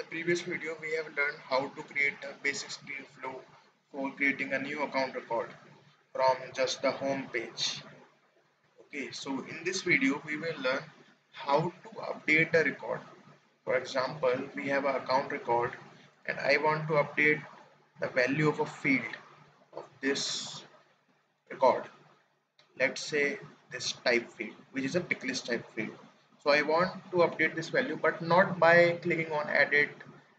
the previous video we have learned how to create a basic screen flow for creating a new account record from just the home page. Okay so in this video we will learn how to update a record. For example we have an account record and I want to update the value of a field of this record. Let's say this type field which is a pick list type field so I want to update this value but not by clicking on edit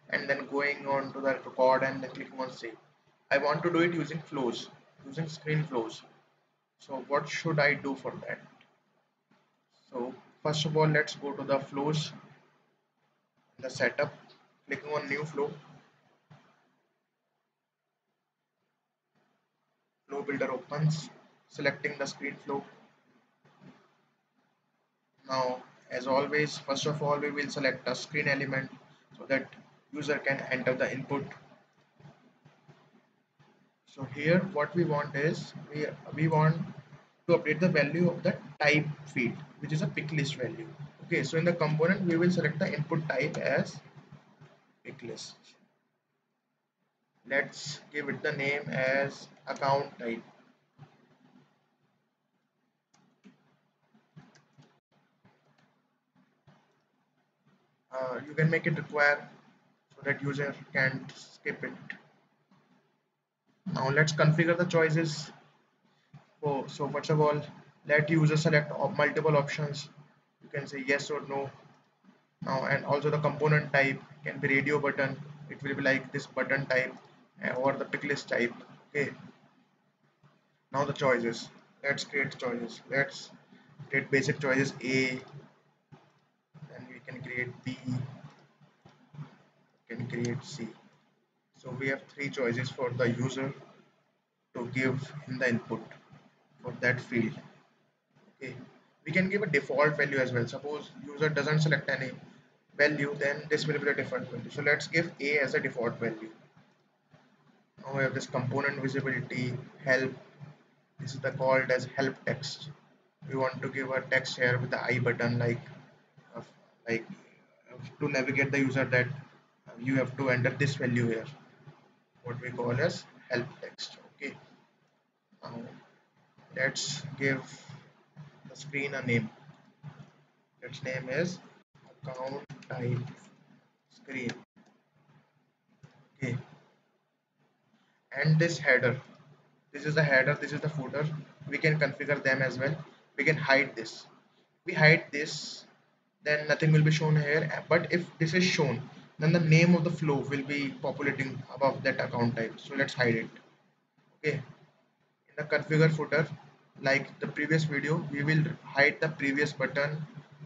and then going on to the record and then clicking on save. I want to do it using flows using screen flows. So what should I do for that? So first of all let's go to the flows the setup clicking on new flow. Flow builder opens selecting the screen flow. Now as always first of all we will select a screen element so that user can enter the input. So here what we want is we we want to update the value of the type field which is a pick list value. Okay so in the component we will select the input type as pick list. Let's give it the name as account type uh, you can make it require so that user can't skip it. Now let's configure the choices. So first of all let user select multiple options. You can say yes or no. Now and also the component type can be radio button. It will be like this button type uh, or the picklist type. Okay. Now the choices. Let's create choices. Let's create basic choices a can create B can create C. So we have three choices for the user to give in the input for that field. Okay. We can give a default value as well. Suppose user doesn't select any value then this will be a default value. So let's give a as a default value. Now we have this component visibility help. This is the called as help text. We want to give a text here with the i button like like to navigate the user that you have to enter this value here. What we call as help text okay? Now let's give the screen a name. Its name is account type screen okay? And this header this is the header this is the footer. We can configure them as well. We can hide this. We hide this then nothing will be shown here. But if this is shown then the name of the flow will be populating above that account type. So let's hide it. Okay. In the configure footer like the previous video we will hide the previous button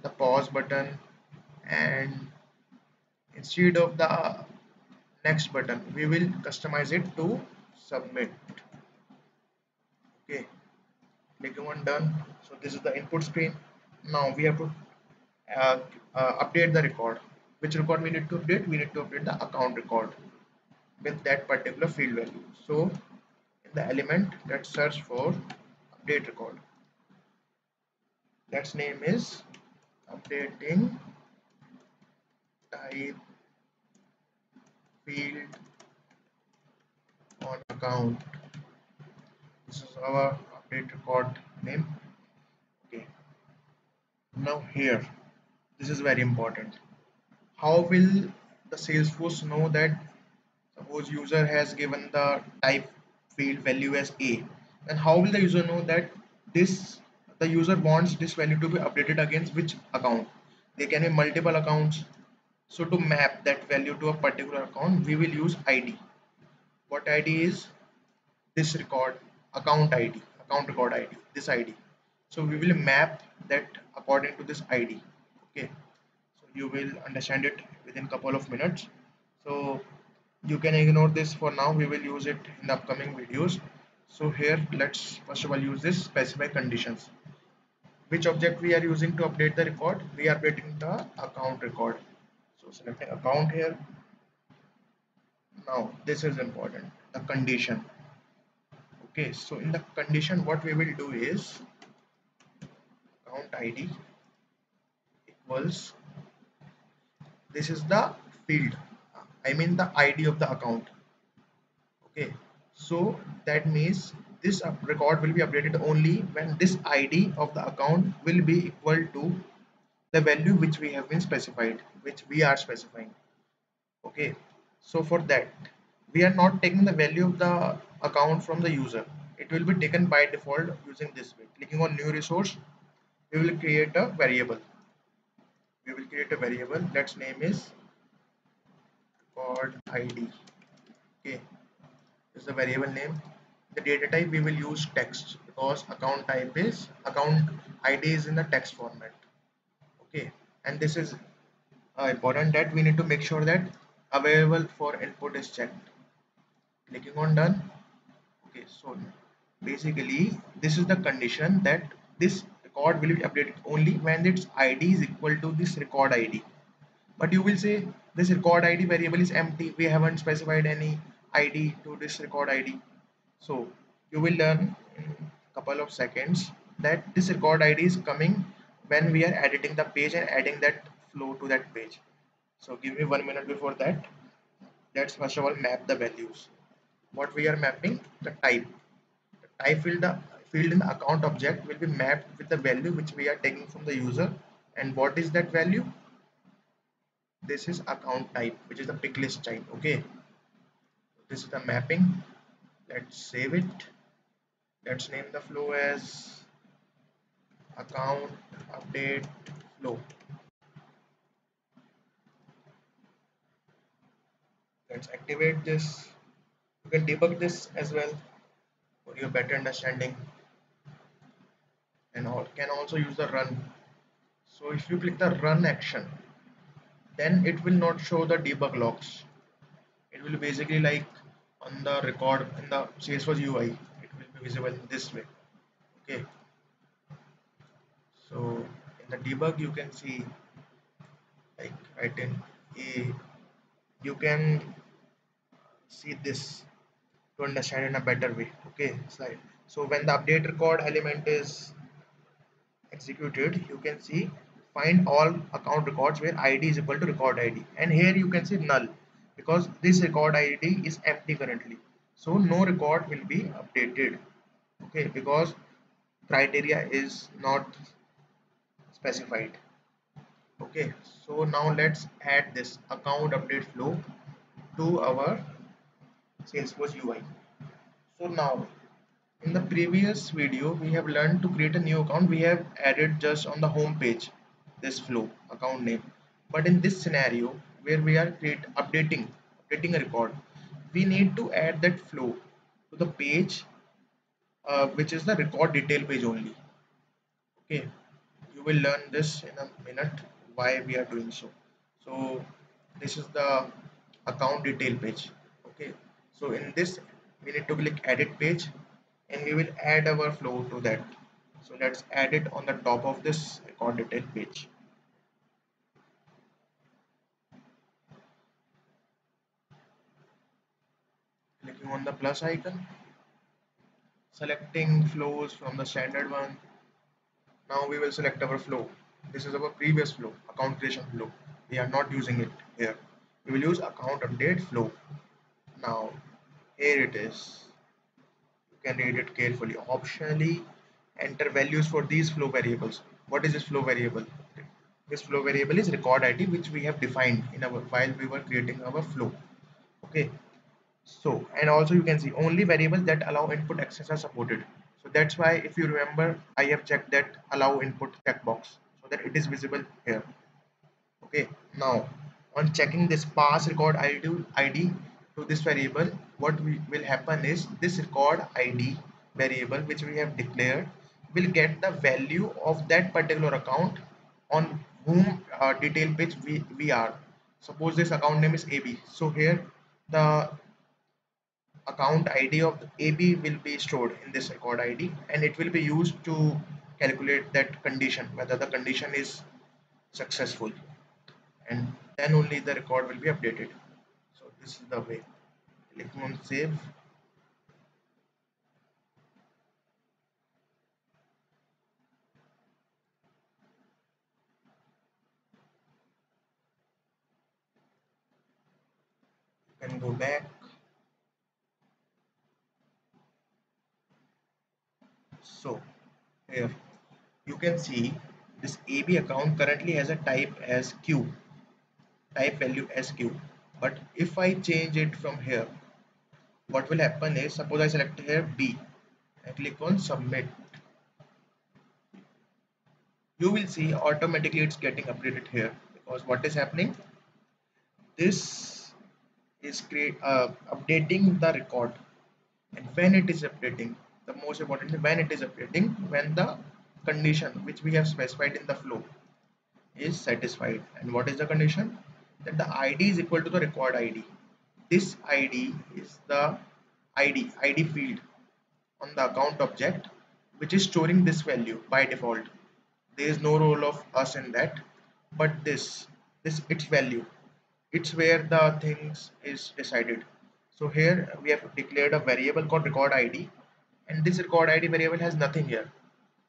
the pause button and instead of the next button we will customize it to submit. Okay. Clicking on done. So this is the input screen. Now we have to uh, update the record. Which record we need to update? We need to update the account record with that particular field value. So in the element let's search for update record. Let's name is updating type field on account. This is our update record name. Okay. Now here this is very important. How will the salesforce know that suppose user has given the type field value as a then how will the user know that this the user wants this value to be updated against which account? There can be multiple accounts. So to map that value to a particular account we will use id what id is? This record account id account record id this id so we will map that according to this id okay. So you will understand it within couple of minutes. So you can ignore this for now. We will use it in the upcoming videos. So here let's first of all use this specify conditions. Which object we are using to update the record? We are updating the account record. So selecting account here. Now this is important. The condition. Okay. So in the condition what we will do is account id equals this is the field. I mean the ID of the account. Okay. So that means this record will be updated only when this ID of the account will be equal to the value which we have been specified which we are specifying. Okay. So for that we are not taking the value of the account from the user. It will be taken by default using this way. Clicking on new resource we will create a variable we will create a variable. Let's name is record id okay. This is the variable name. The data type we will use text because account type is account id is in the text format. Okay. And this is uh, important that we need to make sure that available for input is checked. Clicking on done. Okay. So basically this is the condition that this record will be updated only when its id is equal to this record id but you will say this record id variable is empty. We haven't specified any id to this record id so you will learn in a couple of seconds that this record id is coming when we are editing the page and adding that flow to that page. So give me one minute before that. Let's first of all map the values. What we are mapping? The type. The type field the field in account object will be mapped with the value which we are taking from the user. And what is that value? This is account type which is the pick list type okay? This is the mapping. Let's save it. Let's name the flow as account update flow. Let's activate this. You can debug this as well for your better understanding and all can also use the run. So if you click the run action then it will not show the debug logs. It will basically like on the record in the Salesforce UI it will be visible this way. Okay. So in the debug you can see like in a you can see this to understand in a better way. Okay slide. So when the update record element is executed you can see find all account records where id is equal to record id and here you can see null because this record id is empty currently. So no record will be updated okay because criteria is not specified okay. So now let's add this account update flow to our salesforce ui so now in the previous video we have learned to create a new account. We have added just on the home page this flow account name. But in this scenario where we are create updating updating a record we need to add that flow to the page uh, which is the record detail page only. Okay you will learn this in a minute why we are doing so. So this is the account detail page. Okay so in this we need to click edit page and we will add our flow to that. So let's add it on the top of this record detail page. Clicking on the plus icon. Selecting flows from the standard one. Now we will select our flow. This is our previous flow account creation flow. We are not using it here. We will use account update flow. Now here it is can read it carefully. Optionally, enter values for these flow variables. What is this flow variable? This flow variable is record ID which we have defined in our while we were creating our flow. Okay. So and also you can see only variables that allow input access are supported. So that's why if you remember I have checked that allow input checkbox so that it is visible here. Okay. Now on checking this pass record ID, ID to this variable what will happen is this record id variable which we have declared will get the value of that particular account on whom uh, detail page we, we are. Suppose this account name is ab so here the account id of ab will be stored in this record id and it will be used to calculate that condition whether the condition is successful. And then only the record will be updated this is the way click on save. You can go back. So here you can see this AB account currently has a type as Q. Type value as Q but if I change it from here what will happen is suppose I select here B and click on submit. You will see automatically it's getting updated here because what is happening? This is create uh, updating the record. And when it is updating the most important when it is updating when the condition which we have specified in the flow is satisfied. And what is the condition that the id is equal to the record id this id is the id id field on the account object which is storing this value by default. There is no role of us in that but this this its value. It's where the things is decided. So here we have declared a variable called record id and this record id variable has nothing here.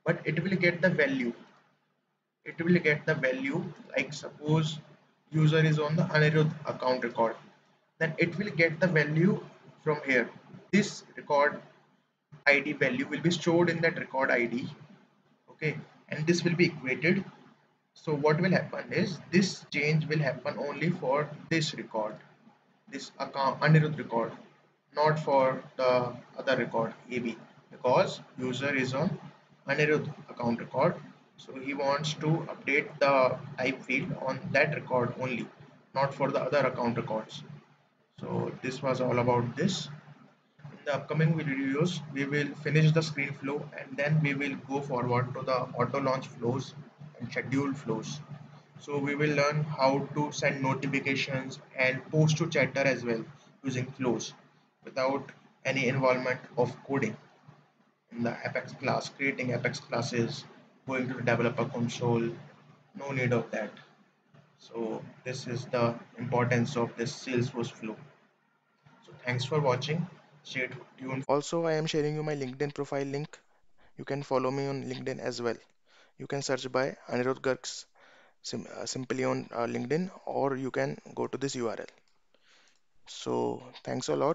But it will get the value. It will get the value like suppose user is on the Anirudh account record. Then it will get the value from here. This record id value will be stored in that record id okay? And this will be equated. So what will happen is this change will happen only for this record this account Anirudh record not for the other record AB because user is on Anirudh account record so he wants to update the type field on that record only not for the other account records. So this was all about this. In the upcoming videos we will finish the screen flow and then we will go forward to the auto launch flows and scheduled flows. So we will learn how to send notifications and post to chatter as well using flows without any involvement of coding in the apex class creating apex classes going to the developer console no need of that so this is the importance of this salesforce flow so thanks for watching stay tuned Also, I am sharing you my LinkedIn profile link. You can follow me on LinkedIn as well. You can search by Anirudh Gargs sim uh, simply on uh, LinkedIn, or you can go to this URL. So, thanks a lot.